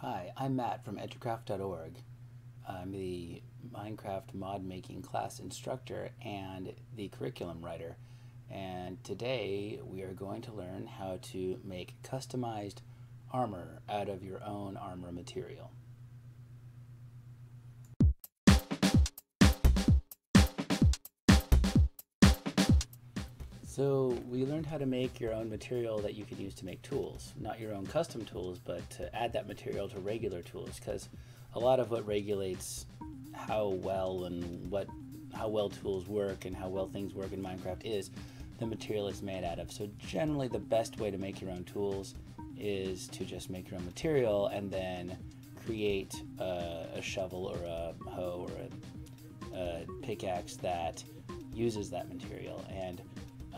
Hi, I'm Matt from educraft.org. I'm the Minecraft mod making class instructor and the curriculum writer. And today we are going to learn how to make customized armor out of your own armor material. So we learned how to make your own material that you could use to make tools. Not your own custom tools, but to add that material to regular tools because a lot of what regulates how well and what how well tools work and how well things work in Minecraft is the material it's made out of. So generally the best way to make your own tools is to just make your own material and then create a, a shovel or a hoe or a, a pickaxe that uses that material. And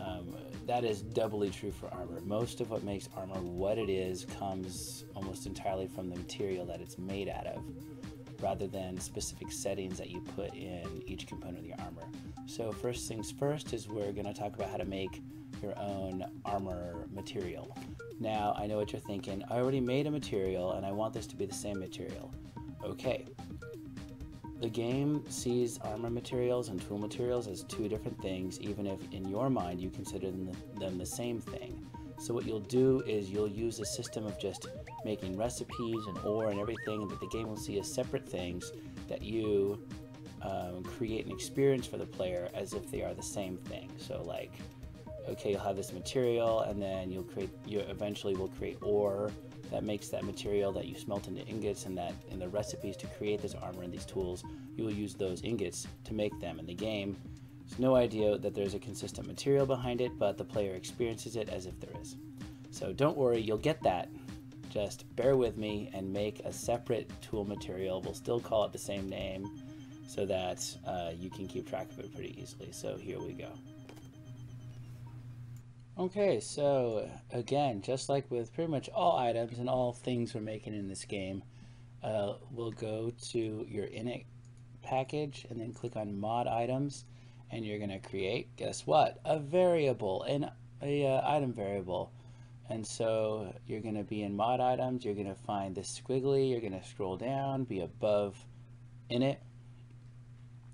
um, that is doubly true for armor. Most of what makes armor what it is comes almost entirely from the material that it's made out of, rather than specific settings that you put in each component of your armor. So first things first is we're going to talk about how to make your own armor material. Now, I know what you're thinking. I already made a material and I want this to be the same material. Okay, the game sees armor materials and tool materials as two different things, even if in your mind you consider them the, same thing. So what you'll do is you'll use a system of just making recipes and ore and everything that the game will see as separate things that you um, create an experience for the player as if they are the same thing. So like, okay, you'll have this material and then you'll create, you eventually will create ore that makes that material that you smelt into ingots and that in the recipes to create this armor and these tools, you will use those ingots to make them in the game. There's no idea that there's a consistent material behind it, but the player experiences it as if there is. So don't worry, you'll get that. Just bear with me and make a separate tool material. We'll still call it the same name so that uh, you can keep track of it pretty easily. So here we go. Okay, so again, just like with pretty much all items and all things we're making in this game, uh, we'll go to your init package and then click on mod items and you're going to create, guess what, a variable, an a, uh, item variable. And so you're going to be in mod items, you're going to find this squiggly, you're going to scroll down, be above init.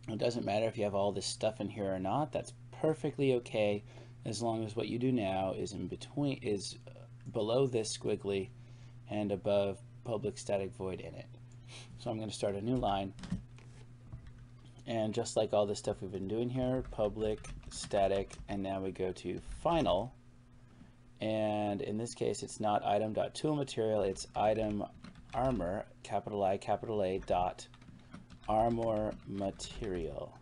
It doesn't matter if you have all this stuff in here or not, that's perfectly okay as long as what you do now is in between is below this squiggly and above public static void init. So I'm going to start a new line. And just like all the stuff we've been doing here public static and now we go to final. And in this case it's not item.tool material it's item armor capital I capital A dot armor material.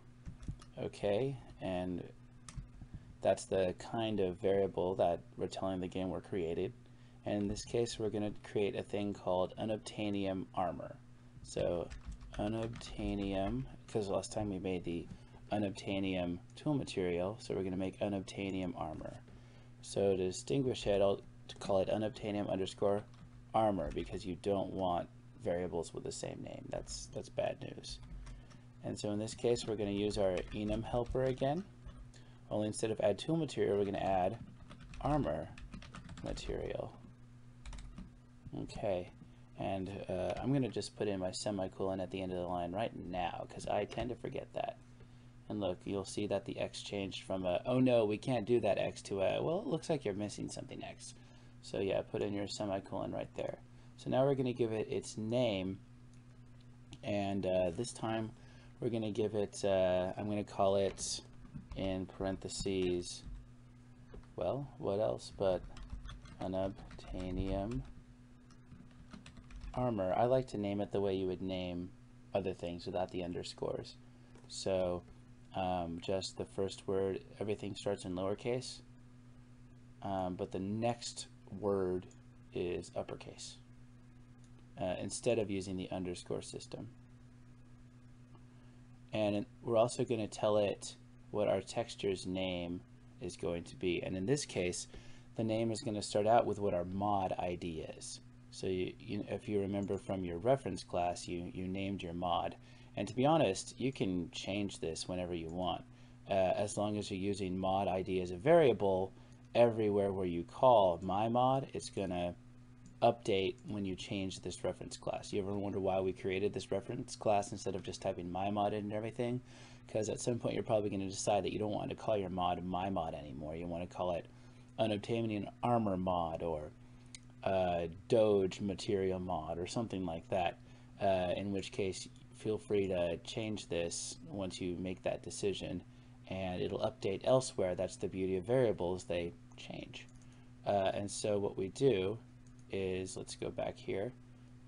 Okay and that's the kind of variable that we're telling the game we're created. And in this case, we're going to create a thing called unobtainium armor. So unobtainium, because last time we made the unobtainium tool material, so we're going to make unobtainium armor. So to distinguish it, I'll call it unobtainium underscore armor because you don't want variables with the same name. That's, that's bad news. And so in this case, we're going to use our enum helper again. Only instead of add tool material, we're going to add armor material. Okay, and uh, I'm going to just put in my semicolon at the end of the line right now because I tend to forget that. And look, you'll see that the X changed from a, oh no, we can't do that X to a, well, it looks like you're missing something X. So yeah, put in your semicolon right there. So now we're going to give it its name. And uh, this time we're going to give it, uh, I'm going to call it in parentheses, well, what else but unobtainium armor. I like to name it the way you would name other things without the underscores. So um, just the first word, everything starts in lowercase, um, but the next word is uppercase uh, instead of using the underscore system. And we're also going to tell it what our texture's name is going to be. And in this case, the name is going to start out with what our mod ID is. So you, you, if you remember from your reference class, you, you named your mod. And to be honest, you can change this whenever you want. Uh, as long as you're using mod ID as a variable, everywhere where you call my mod, it's going to update when you change this reference class. You ever wonder why we created this reference class instead of just typing my mod and everything? Because at some point you're probably going to decide that you don't want to call your mod my mod anymore. You want to call it unobtainium armor mod or uh, Doge material mod or something like that. Uh, in which case, feel free to change this once you make that decision and it'll update elsewhere. That's the beauty of variables, they change. Uh, and so what we do is, let's go back here.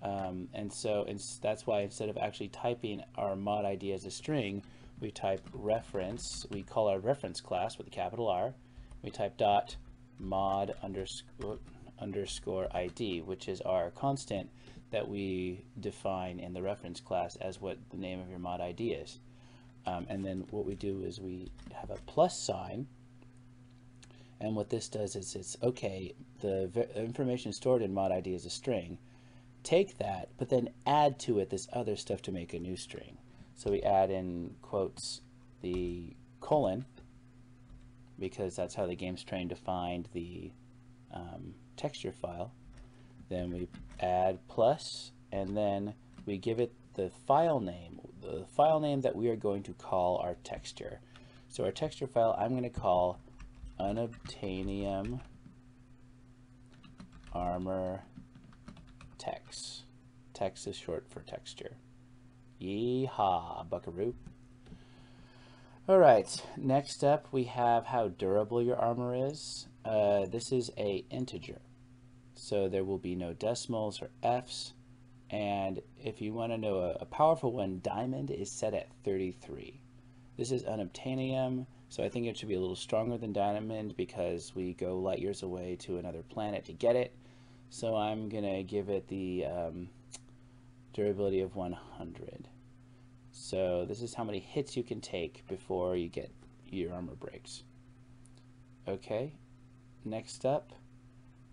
Um, and so that's why instead of actually typing our mod ID as a string, we type reference, we call our reference class with a capital R, we type dot mod underscore, underscore ID, which is our constant that we define in the reference class as what the name of your mod ID is. Um, and then what we do is we have a plus sign. And what this does is it's, okay, the information stored in mod ID is a string. Take that, but then add to it this other stuff to make a new string. So we add in quotes the colon, because that's how the game's trained to find the um, texture file. Then we add plus, and then we give it the file name, the file name that we are going to call our texture. So our texture file I'm going to call unobtainium armor text. Text is short for texture. Yeehaw, buckaroo. Alright, next up we have how durable your armor is. Uh, this is a integer. So there will be no decimals or Fs. And if you want to know a, a, powerful one, diamond is set at 33. This is unobtainium, so I think it should be a little stronger than diamond because we go light years away to another planet to get it. So I'm going to give it the um, durability of 100. So this is how many hits you can take before you get your armor breaks. Okay, next up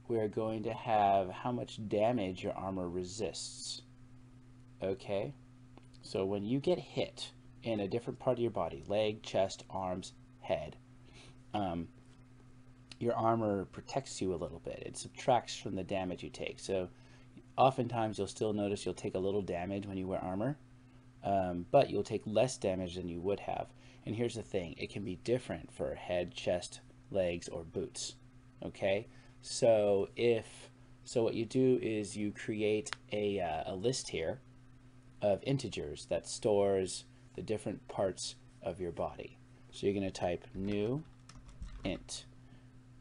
we're going to have how much damage your armor resists. Okay, so when you get hit in a different part of your body, leg, chest, arms, head, um, your armor protects you a little bit. It subtracts from the damage you take. So oftentimes you'll still notice you'll take a little damage when you wear armor, um, but you'll take less damage than you would have. And here's the thing, it can be different for head, chest, legs, or boots. Okay, so if so what you do is you create a, uh, a list here of integers that stores the different parts of your body. So you're going to type new int.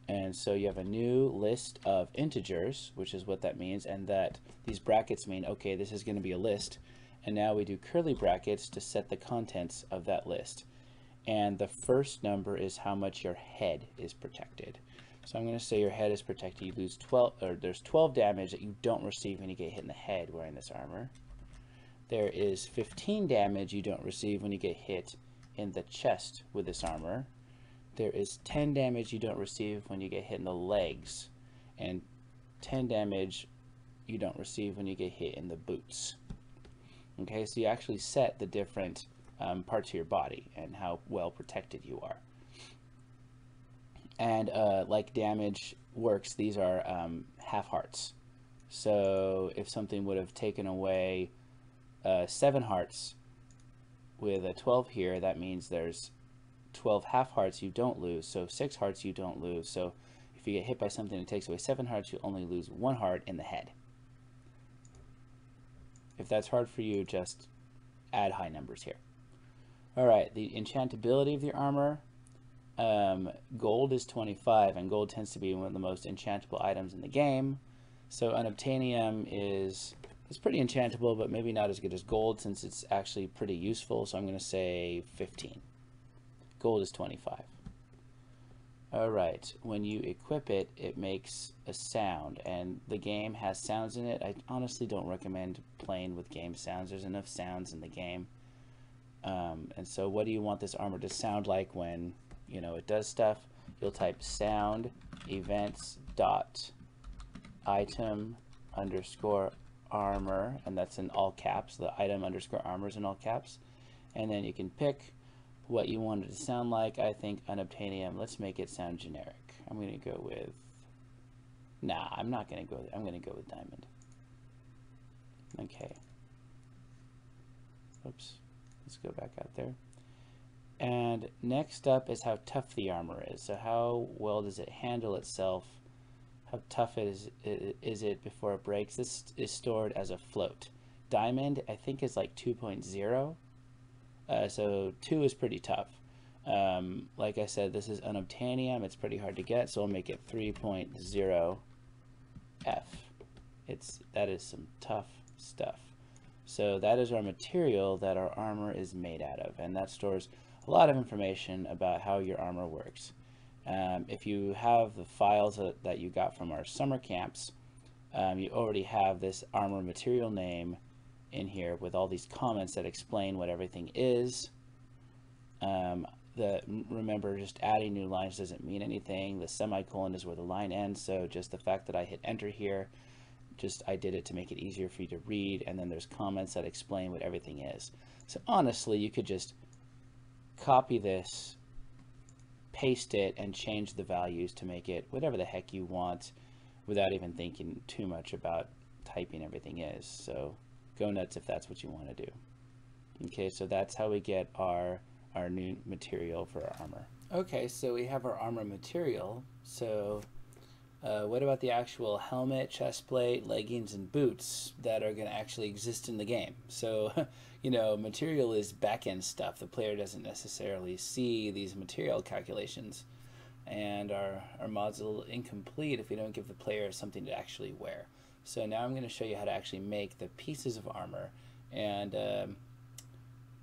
And so you have a new list of integers, which is what that means, and that these brackets mean, okay, this is going to be a list. And now we do curly brackets to set the contents of that list. And the first number is how much your head is protected. So I'm going to say your head is protected. You lose 12, or there's 12 damage that you don't receive when you get hit in the head wearing this armor. There is 15 damage you don't receive when you get hit in the chest with this armor. There is 10 damage you don't receive when you get hit in the legs. And 10 damage you don't receive when you get hit in the boots. Okay, so you actually set the different um, parts of your body and how well protected you are and uh, like damage works, these are um, half hearts. So if something would have taken away uh, 7 hearts with a 12 here, that means there's 12 half hearts you don't lose, so 6 hearts you don't lose. So if you get hit by something that takes away 7 hearts, you only lose 1 heart in the head. If that's hard for you, just add high numbers here. Alright, the enchantability of your armor um, gold is 25, and gold tends to be one of the most enchantable items in the game. So unobtainium is is pretty enchantable, but maybe not as good as gold since it's actually pretty useful. So I'm going to say 15. Gold is 25. All right, when you equip it, it makes a sound, and the game has sounds in it. I honestly don't recommend playing with game sounds. There's enough sounds in the game. Um, and so what do you want this armor to sound like when you know it does stuff, you'll type sound events dot item underscore armor, and that's in all caps. The item underscore armor is in all caps. And then you can pick what you want it to sound like. I think unobtainium, let's make it sound generic. I'm going to go with Nah, I'm not going to go, I'm going to go with diamond. Okay. Oops. Let's go back out there. And next up is how tough the armor is. So how well does it handle itself? How tough is, is it before it breaks? This is stored as a float. Diamond, I think, is like 2.0. Uh, so 2 is pretty tough. Um, like I said, this is unobtainium. It's pretty hard to get, so we'll make it 3.0 F. It's, that is some tough stuff. So that is our material that our armor is made out of, and that stores a lot of information about how your armor works. Um, if you have the files that, that, you got from our summer camps, um, you already have this armor material name in here with all these comments that explain what everything is. Um, the, remember, just adding new lines doesn't mean anything. The semicolon is where the line ends, so just the fact that I hit enter here just I did it to make it easier for you to read and then there's comments that explain what everything is. So honestly you could just copy this, paste it and change the values to make it whatever the heck you want without even thinking too much about typing everything is. So go nuts if that's what you want to do. Okay, so that's how we get our, our new material for our armor. Okay, so we have our armor material. So uh, what about the actual helmet, chest plate, leggings, and boots that are going to actually exist in the game? So, you know, material is back-end stuff. The player doesn't necessarily see these material calculations. And our, our mod's a little incomplete if we don't give the player something to actually wear. So now I'm going to show you how to actually make the pieces of armor. And um,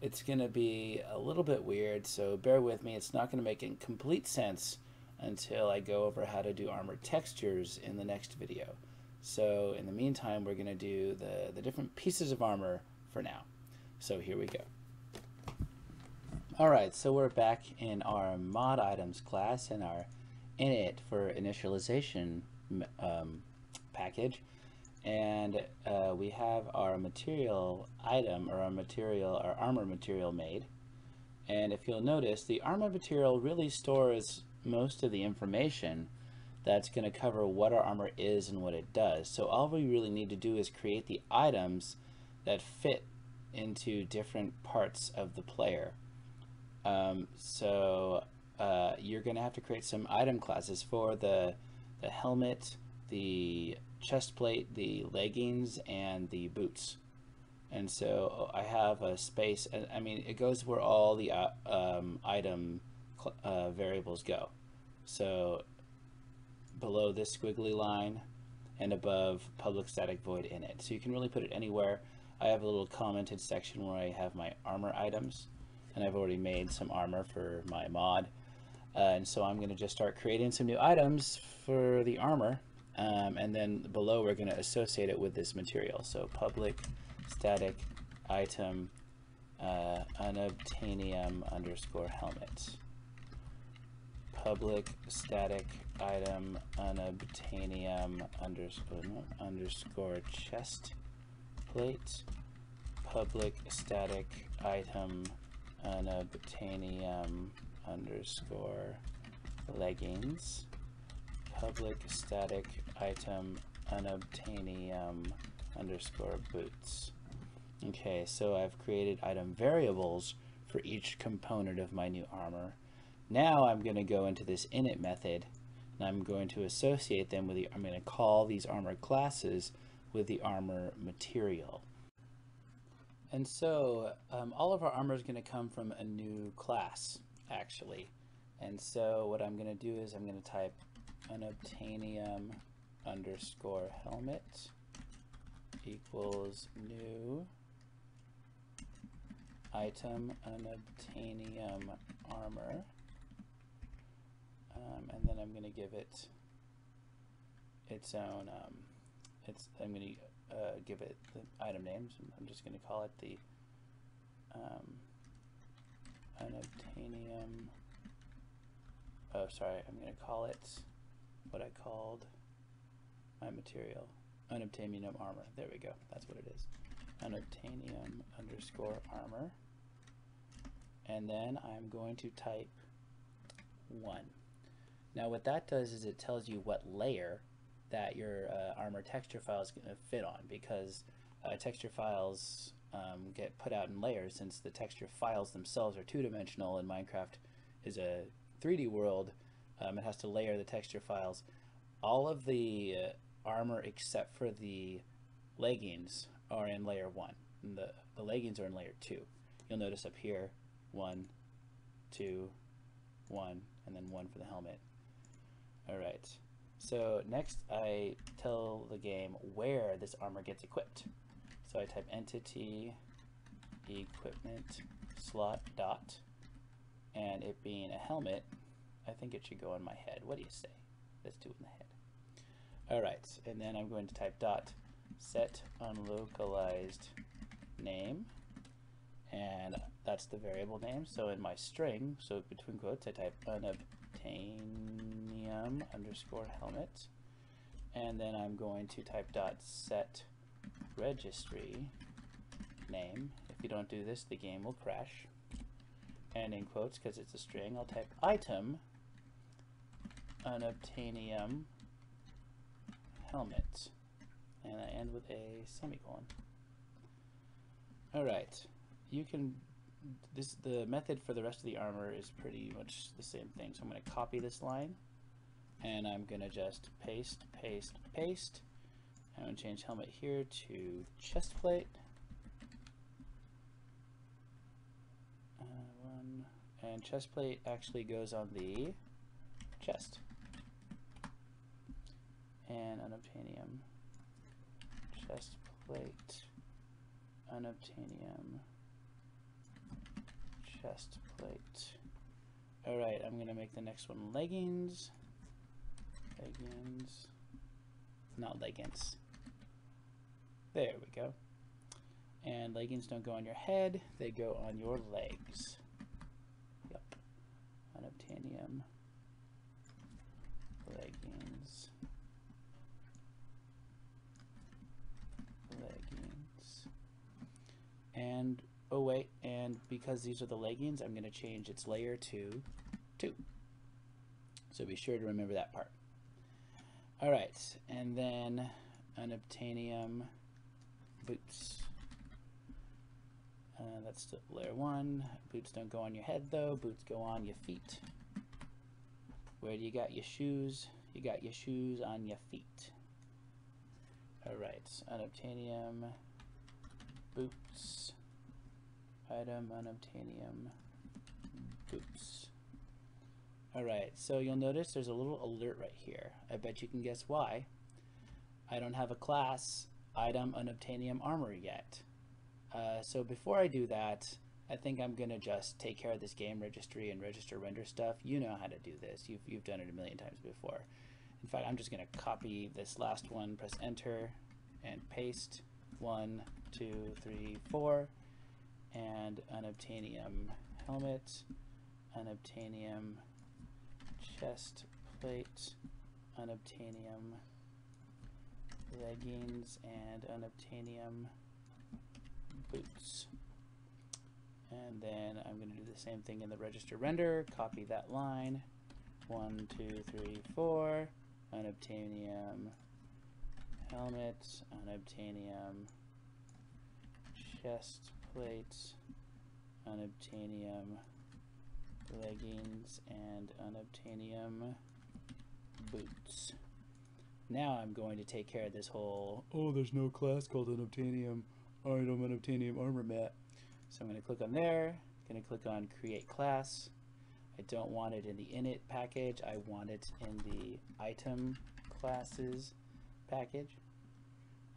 it's going to be a little bit weird, so bear with me. It's not going to make complete sense until I go over how to do armor textures in the next video. So in the meantime, we're going to do the, the different pieces of armor for now. So here we go. Alright, so we're back in our mod items class and our init for initialization um, package. And uh, we have our material item or our material, our armor material made. And if you'll notice, the armor material really stores most of the information that's going to cover what our armor is and what it does. So all we really need to do is create the items that fit into different parts of the player. Um, so uh, you're going to have to create some item classes for the, the helmet, the chest plate, the leggings, and the boots. And so I have a space, and I mean, it goes where all the uh, um, item uh, variables go. So below this squiggly line and above public static void init. So you can really put it anywhere. I have a little commented section where I have my armor items and I've already made some armor for my mod. Uh, and so I'm going to just start creating some new items for the armor. Um, and then below we're going to associate it with this material. So public static item uh, unobtainium underscore helmet. Public static item unobtainium underscore underscore chest plate. Public static item unobtainium underscore leggings public static item unobtainium underscore boots okay so I've created item variables for each component of my new armor now I'm going to go into this init method and I'm going to associate them with the, I'm going to call these armor classes with the armor material. And so um, all of our armor is going to come from a new class actually. And so what I'm going to do is I'm going to type unobtainium underscore helmet equals new item unobtainium armor um, and then I'm going to give it its own, um, it's, I'm going to uh, give it the item names. I'm just going to call it the um, unobtainium, oh sorry, I'm going to call it what I called my material, unobtainium armor. There we go, that's what it is. Unobtainium underscore armor. And then I'm going to type 1. Now what that does is it tells you what layer that your uh, armor texture file is going to fit on because uh, texture files um, get put out in layers since the texture files themselves are two-dimensional and Minecraft is a 3D world. Um, it has to layer the texture files. All of the uh, armor except for the leggings are in layer 1. And the, the leggings are in layer 2. You'll notice up here, one, two, one, and then 1 for the helmet. Alright, so next I tell the game where this armor gets equipped. So I type entity equipment slot dot, and it being a helmet, I think it should go on my head. What do you say? Let's do it in the head. Alright, and then I'm going to type dot set unlocalized name, and that's the variable name. So in my string, so between quotes, I type unobtainium underscore helmet, and then I'm going to type dot set registry name. If you don't do this, the game will crash. And in quotes, because it's a string, I'll type item unobtainium helmet. And I end with a semicolon. Alright, you can, this the method for the rest of the armor is pretty much the same thing. So I'm going to copy this line, and I'm going to just paste, paste, paste, I'm to change helmet here to chest plate. Uh, and chest plate actually goes on the chest. And unobtainium chest plate, unobtainium chest plate. Alright, I'm going to make the next one leggings. Leggings. Not leggings. There we go. And leggings don't go on your head, they go on your legs. Yep. Unobtainium. Leggings. And, oh wait, and because these are the leggings, I'm going to change its layer to 2. So be sure to remember that part. Alright, and then unobtainium boots. Uh, that's layer one. Boots don't go on your head though. Boots go on your feet. Where do you got your shoes? You got your shoes on your feet. Alright, unobtainium boots. Item unobtainium boots. Alright, so you'll notice there's a little alert right here. I bet you can guess why. I don't have a class item unobtainium armor yet. Uh, so before I do that, I think I'm gonna just take care of this game registry and register render stuff. You know how to do this. You've, you've done it a million times before. In fact, I'm just gonna copy this last one, press enter, and paste. One, two, three, four, and unobtainium helmet, unobtainium chest plate, unobtainium leggings, and unobtainium boots. And then I'm going to do the same thing in the register render, copy that line, one, two, three, four, unobtainium helmet, unobtainium chest plate, unobtainium leggings, and unobtainium boots. Now I'm going to take care of this whole, oh, there's no class called unobtainium item unobtainium armor mat. So I'm going to click on there, I'm going to click on create class. I don't want it in the init package, I want it in the item classes package.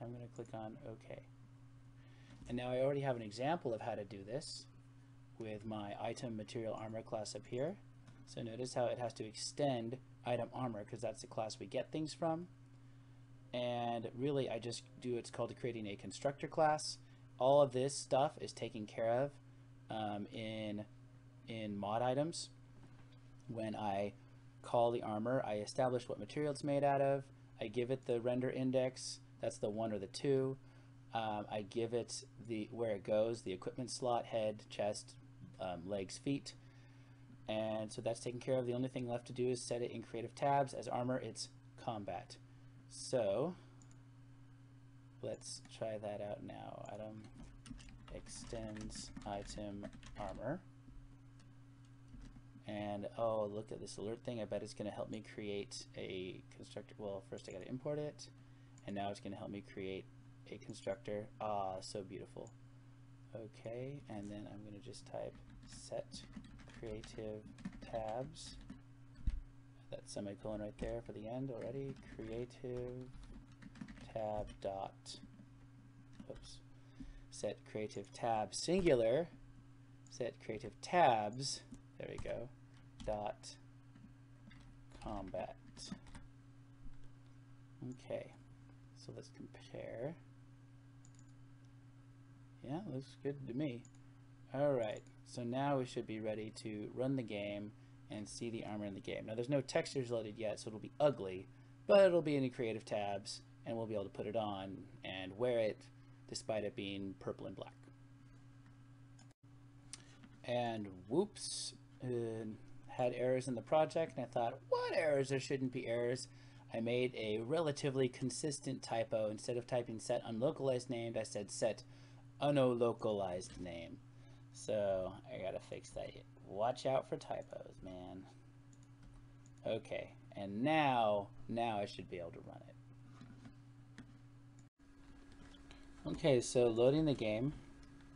I'm going to click on OK. And now I already have an example of how to do this with my item material armor class up here. So notice how it has to extend item armor because that's the class we get things from. And really I just do what's called creating a constructor class. All of this stuff is taken care of um, in, in mod items. When I call the armor, I establish what material it's made out of. I give it the render index, that's the one or the two. Um, I give it the where it goes, the equipment slot, head, chest, um, legs, feet. And so that's taken care of. The only thing left to do is set it in creative tabs. As armor, it's combat. So let's try that out now. Item extends item armor. And oh, look at this alert thing. I bet it's going to help me create a constructor. Well, first I got to import it. And now it's going to help me create a constructor. Ah, so beautiful. Okay, and then I'm going to just type set creative tabs. That semicolon right there for the end already. Creative tab dot. Oops. Set creative tab singular. Set creative tabs. There we go. Dot combat. Okay. So let's compare. Yeah, looks good to me. Alright, so now we should be ready to run the game and see the armor in the game. Now there's no textures loaded yet, so it'll be ugly, but it'll be in the creative tabs, and we'll be able to put it on and wear it despite it being purple and black. And whoops, uh, had errors in the project, and I thought, what errors? There shouldn't be errors. I made a relatively consistent typo. Instead of typing set unlocalized named, I said set unlocalized name. So I gotta fix that. Watch out for typos, man. Okay, and now, now I should be able to run it. Okay, so loading the game,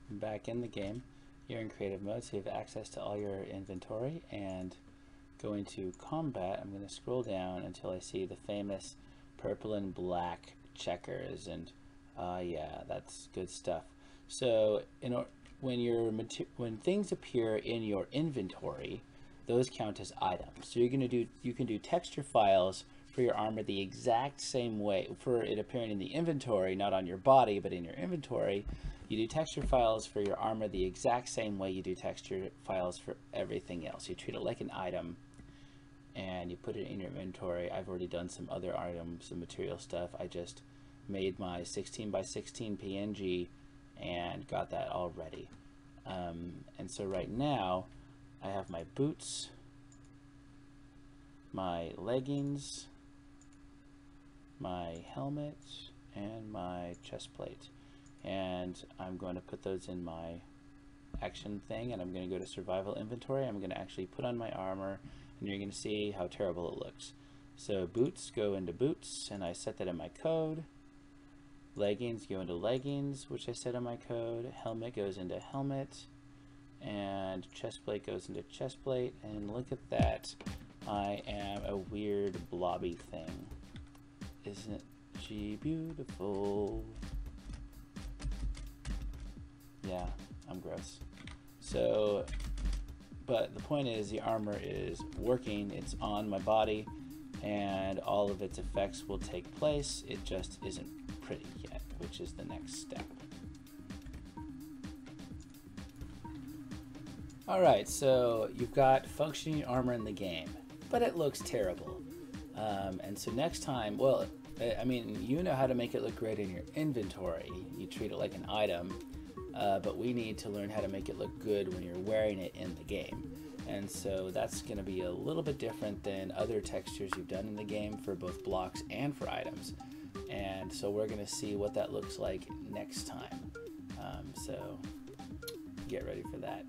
back in the game, you're in creative mode, so you have access to all your inventory, and going to combat, I'm to scroll down until I see the famous purple and black checkers, and uh, yeah, that's good stuff. So in when your when things appear in your inventory, those count as items. So you're going to do you can do texture files for your armor the exact same way for it appearing in the inventory, not on your body, but in your inventory. You do texture files for your armor the exact same way you do texture files for everything else. You treat it like an item and you put it in your inventory. I've already done some other items, some material stuff. I just made my 16 by 16 PNG and got that all ready. Um, and so right now I have my boots, my leggings, my helmet, and my chest plate. And I'm going to put those in my action thing and I'm going to go to survival inventory. I'm going to actually put on my armor and you're going to see how terrible it looks. So boots go into boots and I set that in my code. Leggings go into leggings, which I set in my code. Helmet goes into helmet. And chest plate goes into chest plate. And look at that. I am a weird blobby thing. Isn't she beautiful? Yeah, I'm gross. So, but the point is the armor is working. It's on my body and all of its effects will take place. It just isn't pretty which is the next step. Alright, so you've got functioning armor in the game, but it looks terrible. Um, and so next time, well, I mean, you know how to make it look great in your inventory. You treat it like an item, uh, but we need to learn how to make it look good when you're wearing it in the game. And so that's going to be a little bit different than other textures you've done in the game for both blocks and for items. And so we're going to see what that looks like next time. Um, so get ready for that.